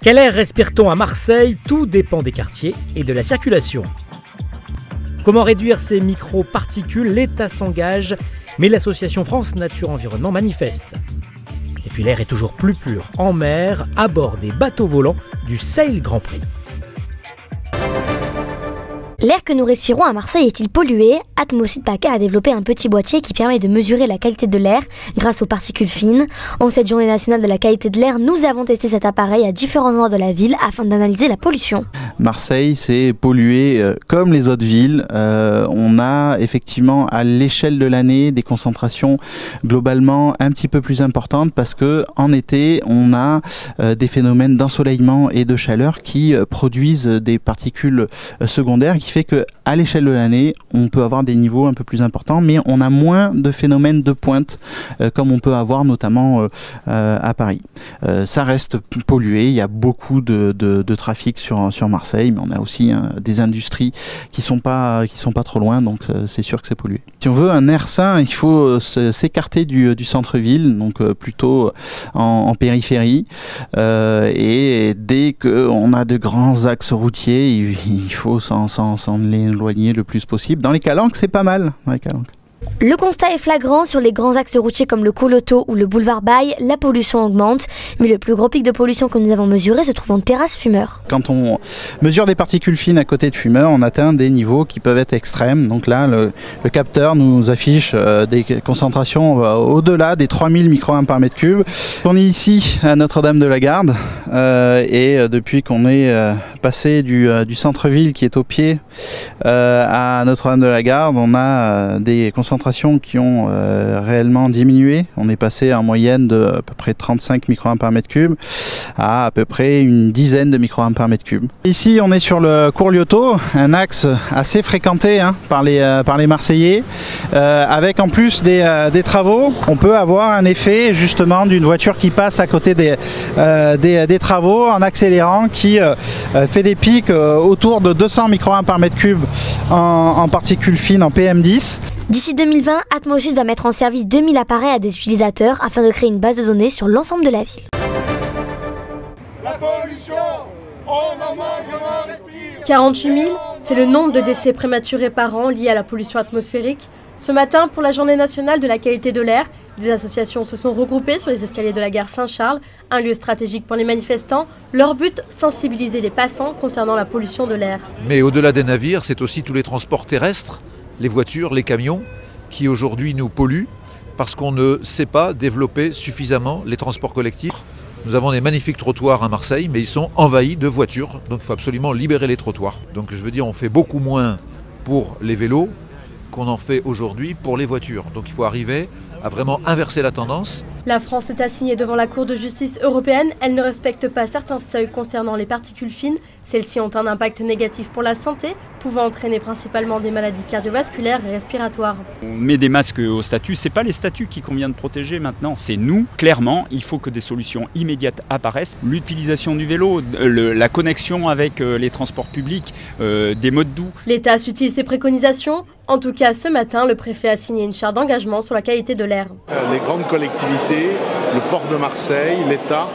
Quel air respire-t-on à Marseille? Tout dépend des quartiers et de la circulation. Comment réduire ces micro-particules? L'État s'engage, mais l'association France Nature Environnement manifeste. Et puis l'air est toujours plus pur en mer, à bord des bateaux volants du Sail Grand Prix. L'air que nous respirons à Marseille est-il pollué? Atmosud PACA a développé un petit boîtier qui permet de mesurer la qualité de l'air grâce aux particules fines. En cette journée nationale de la qualité de l'air, nous avons testé cet appareil à différents endroits de la ville afin d'analyser la pollution. Marseille, c'est pollué euh, comme les autres villes. Euh, on a effectivement à l'échelle de l'année des concentrations globalement un petit peu plus importantes parce que en été, on a euh, des phénomènes d'ensoleillement et de chaleur qui produisent des particules secondaires fait que à l'échelle de l'année, on peut avoir des niveaux un peu plus importants, mais on a moins de phénomènes de pointe comme on peut avoir notamment à Paris. ça reste pollué, il y a beaucoup de, trafic sur, sur Marseille mais on a aussi hein, des industries qui sont sont pas trop loin, donc euh, c'est sûr que c'est pollué. Si on veut un air sain, il faut euh, s'écarter du, centre-ville, donc euh, plutôt en, périphérie. et dès qu'on a de grands axes routiers, il, faut s'en éloigner le plus possible. Dans les calanques, c'est pas mal. Dans les calanques. Le constat est flagrant sur les grands axes routiers comme le Coloto ou le boulevard Baye, la pollution augmente, mais le plus gros pic de pollution que nous avons mesuré se trouve en terrasse fumeur. Quand on mesure des particules fines à côté de fumeurs, on atteint des niveaux qui peuvent être extrêmes. Donc là, le, capteur nous affiche euh, des concentrations euh, au-delà des 3000 microgrammes par mètre cube. On est ici à Notre-Dame de la Garde et depuis qu'on est passé du, centre-ville qui est au pied à Notre-Dame de la Garde, on a des concentrations qui ont euh, réellement diminué. On est passé en moyenne de à peu près 35 microgrammes par mètre cube à à peu près une dizaine de microgrammes par mètre cube. Ici, on est sur le cours Lyoto, un axe assez fréquenté hein, par, les, euh, par les Marseillais. Euh, avec en plus des, des, travaux, on peut avoir un effet justement d'une voiture qui passe à côté des, des, travaux en accélérant qui fait des pics autour de 200 microgrammes par mètre cube en, en particules fines en PM10. D'ici 2020, Atmosud va mettre en service 2000 appareils à des utilisateurs afin de créer une base de données sur l'ensemble de la ville. La pollution, on en mange, respire. 48 000, c'est le nombre de décès prématurés par an liés à la pollution atmosphérique. Ce matin, pour la journée nationale de la qualité de l'air, des associations se sont regroupées sur les escaliers de la gare Saint-Charles, un lieu stratégique pour les manifestants. Leur but, sensibiliser les passants concernant la pollution de l'air. Mais au-delà des navires, c'est aussi tous les transports terrestres les voitures, les camions, qui aujourd'hui nous polluent parce qu'on ne sait pas développer suffisamment les transports collectifs. Nous avons des magnifiques trottoirs à Marseille, mais ils sont envahis de voitures, donc il faut absolument libérer les trottoirs. Donc je veux dire, on fait beaucoup moins pour les vélos qu'on en fait aujourd'hui pour les voitures. Donc il faut arriver à vraiment inverser la tendance. La France est assignée devant la Cour de justice européenne. Elle ne respecte pas certains seuils concernant les particules fines. Celles-ci ont un impact négatif pour la santé, pouvant entraîner principalement des maladies cardiovasculaires et respiratoires. On met des masques au statut, c'est pas les statuts qui convient de protéger maintenant, c'est nous. Clairement, il faut que des solutions immédiates apparaissent. L'utilisation du vélo, la connexion avec euh, les transports publics, euh, des modes doux. L'État suit-il ses préconisations? En tout cas, ce matin, le préfet a signé une charte d'engagement sur la qualité de l'air. Euh, les grandes collectivités, le port de Marseille, l'État,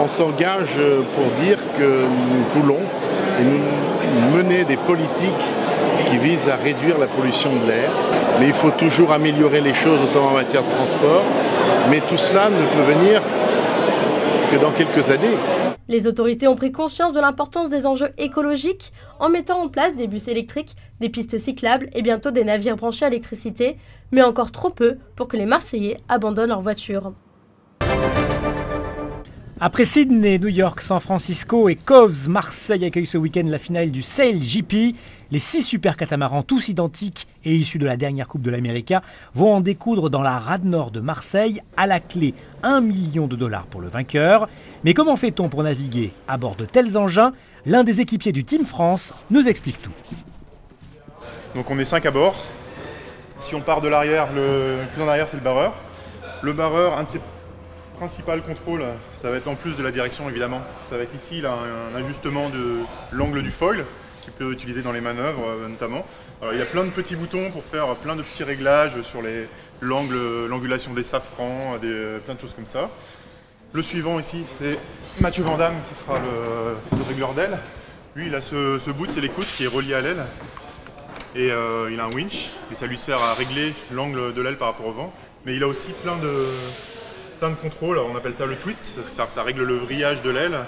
on s'engage pour dire que nous voulons et nous mener des politiques qui visent à réduire la pollution de l'air. Mais il faut toujours améliorer les choses, notamment en matière de transport. Mais tout cela ne peut venir que dans quelques années. Les autorités ont pris conscience de l'importance des enjeux écologiques en mettant en place des bus électriques, des pistes cyclables et bientôt des navires branchés à l'électricité, mais encore trop peu pour que les Marseillais abandonnent leurs voitures. Après Sydney, New York, San Francisco et Coves, Marseille accueille ce week-end la finale du Sail GP. Les six super catamarans, tous identiques et issus de la dernière Coupe de l'Amérique, vont en découdre dans la rade nord de Marseille. À la clé, un million de dollars pour le vainqueur. Mais comment fait-on pour naviguer à bord de tels engins? L'un des équipiers du Team France nous explique tout. Donc on est cinq à bord. Si on part de l'arrière, le plus en arrière c'est le barreur. Le barreur, un de ses principal contrôle, ça va être en plus de la direction évidemment. Ça va être ici là, un ajustement de l'angle du foil qui peut utiliser dans les manœuvres euh, notamment. Il y a plein de petits boutons pour faire plein de petits réglages sur l'angulation des safrans, plein de choses comme ça. Le suivant ici, c'est Mathieu Vandamme qui sera le, le régleur d'aile. Lui, il a ce, ce bout, c'est l'écoute qui est relié à l'aile. Et euh, il a un winch, et ça lui sert à régler l'angle de l'aile par rapport au vent. Mais il a aussi plein de, plein de contrôles, on appelle ça le twist, ça, règle le vrillage de l'aile,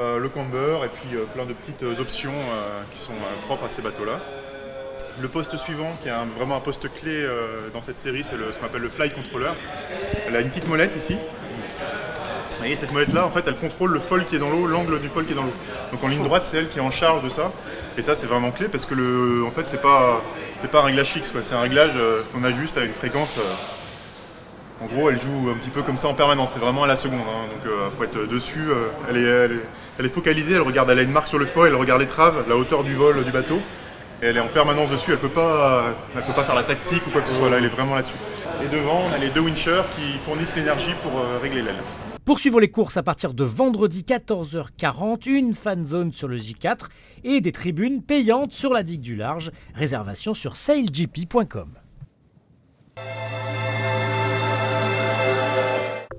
euh, le camber, et puis euh, plein de petites options euh, qui sont propres à ces bateaux-là. Le poste suivant, qui est vraiment un poste clé dans cette série, c'est ce qu'on appelle le fly controller. Elle a une petite molette ici. Vous voyez, cette molette-là, en fait, elle contrôle le foil qui est dans l'eau, l'angle du foil qui est dans l'eau. Donc en ligne droite, c'est elle qui est en charge de ça. Et ça, c'est vraiment clé parce que en fait, c'est pas, pas un réglage fixe. C'est un réglage qu'on ajuste à une fréquence. Euh, en gros, elle joue un petit peu comme ça en permanence. C'est vraiment à la seconde. hein. Donc, il faut être dessus. euh, elle, est, focalisée. Elle regarde. Elle a une marque sur le foil. Elle regarde l'étrave, la hauteur du vol du bateau. Elle est en permanence dessus. Elle peut peut pas faire la tactique ou quoi que ce soit. Là, elle est vraiment là-dessus. Et devant, on a les deux winchers qui fournissent l'énergie pour euh, régler l'aile. Pour suivre les courses à partir de vendredi 14h40, une fan zone sur le J4 et des tribunes payantes sur la digue du large. Réservation sur sailgp.com.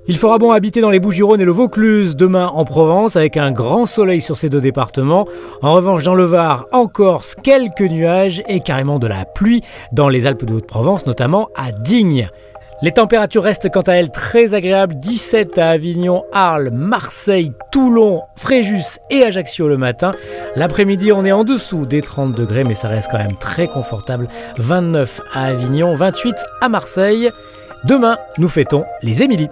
Il fera bon habiter dans les Bouches-du-Rhône et le Vaucluse demain en Provence avec un grand soleil sur ces deux départements. En revanche, dans le Var, en Corse, quelques nuages et carrément de la pluie dans les Alpes de Haute-Provence, notamment à Digne. Les températures restent quant à elles très agréables, 17 à Avignon, Arles, Marseille, Toulon, Fréjus et Ajaccio le matin. L'après-midi, on est en dessous des 30 degrés, mais ça reste quand même très confortable. 29 à Avignon, 28 à Marseille. Demain, nous fêtons les Émilies.